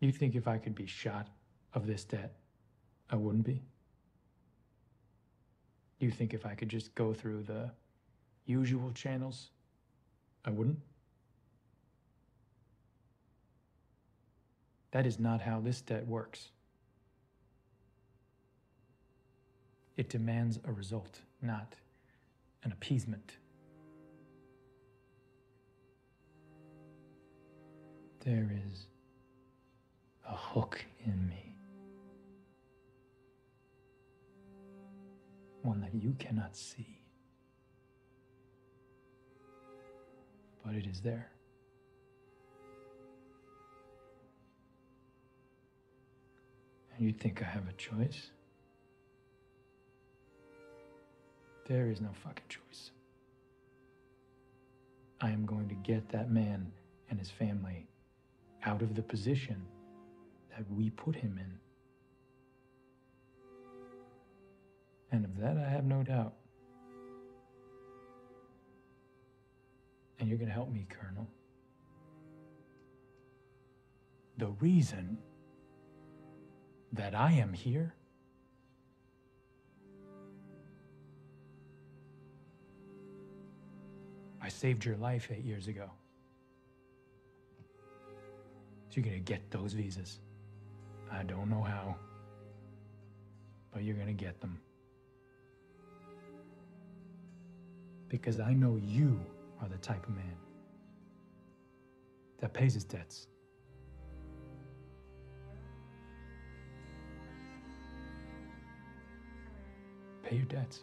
You think if I could be shot of this debt, I wouldn't be? You think if I could just go through the usual channels, I wouldn't? That is not how this debt works. It demands a result, not an appeasement. There is a hook in me. One that you cannot see. But it is there. And you think I have a choice? There is no fucking choice. I am going to get that man and his family out of the position that we put him in. And of that, I have no doubt. And you're going to help me, Colonel. The reason that I am here I saved your life eight years ago. So you're going to get those visas. I don't know how, but you're going to get them. Because I know you are the type of man that pays his debts. Pay your debts.